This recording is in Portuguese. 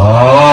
Oh.